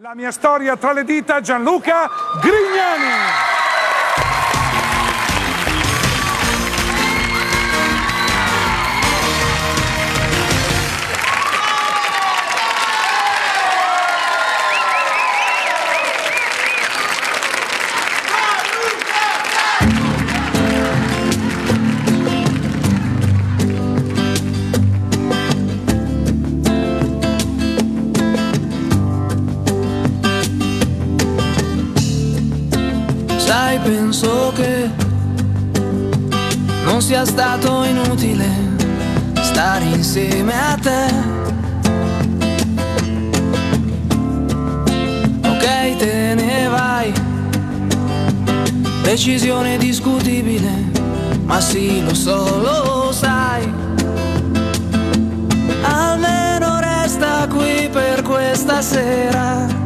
La mia storia tra le dita Gianluca Grignani. Penso che non sia stato inutile stare insieme a te. Ok, te ne vai. Decisione discutibile, ma sì, lo so, lo sai. Almeno resta qui per questa sera.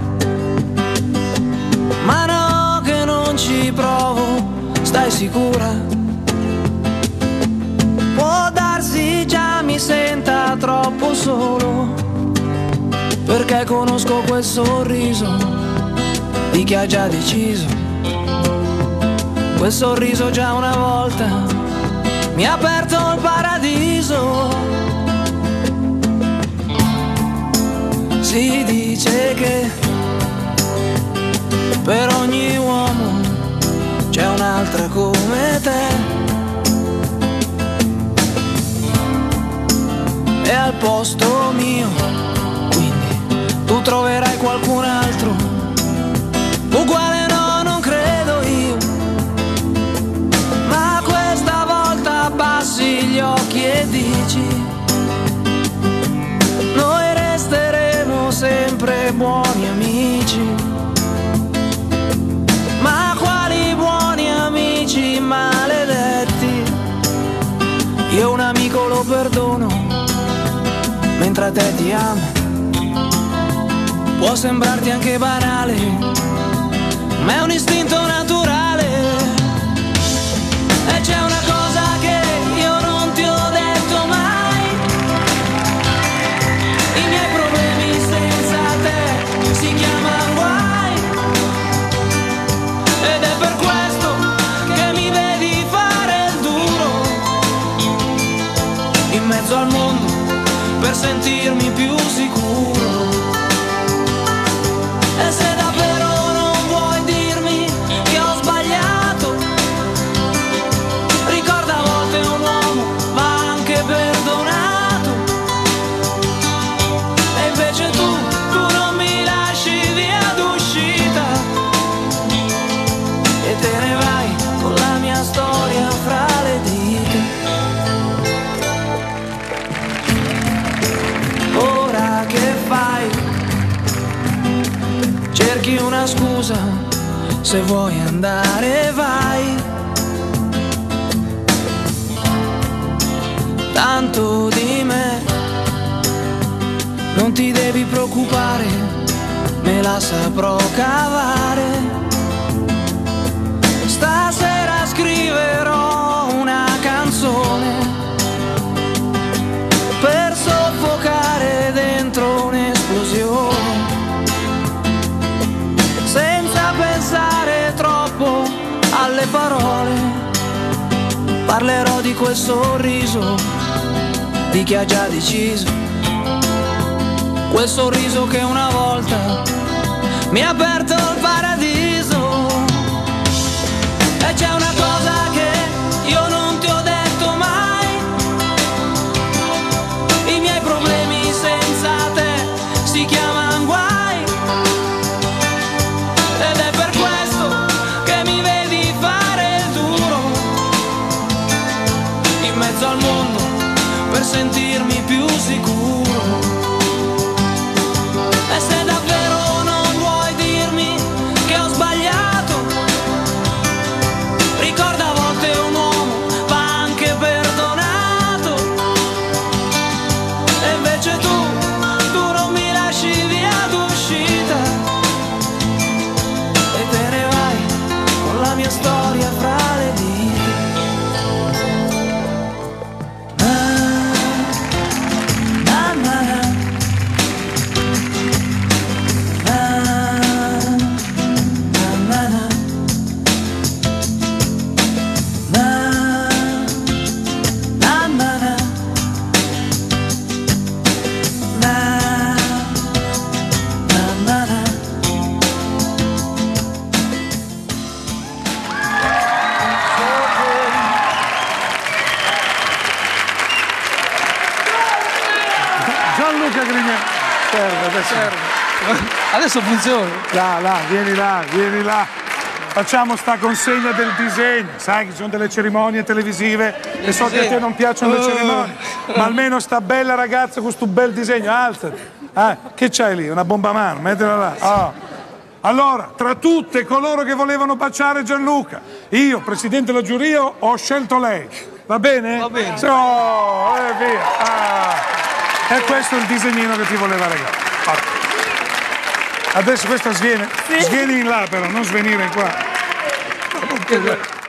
Troppo solo, perché conosco quel sorriso di chi ha già deciso. Quel sorriso già una volta mi ha aperto il paradiso. Si dice che per ogni uomo c'è un'altra come te. E al posto mio, quindi tu troverai qualcun altro. Uguale no, non credo io. Ma questa volta abbassi gli occhi e dici. Noi resteremo sempre buoni amici. Mentre a te ti amo. Può sembrarti anche banale, per sentirmi più sicuro. Cerchi una scusa, se vuoi andare vai. Tanto di me, non ti devi preoccupare, me la saprò cavare. Parlerò di quel sorriso di chi ha già deciso. Quel sorriso che una volta mi ha aperto mezzo al mondo per sentirmi più sicuro. Adesso. Adesso funziona. Là, là, vieni là, vieni là. Facciamo sta consegna del disegno. Sai che ci sono delle cerimonie televisive e so che a te non piacciono le Oh. cerimonie. Ma almeno sta bella ragazza con sto bel disegno, alzati. Ah, che c'hai lì? Una bomba a mano, mettila là. Ah. Allora, tra tutte coloro che volevano baciare Gianluca, io, presidente della giuria, ho scelto lei. Va bene? Va bene. Oh, e via. Ah. E questo è il disegnino che ti voleva regalare. Adesso questa sviene. Svieni in là però, non svenire qua.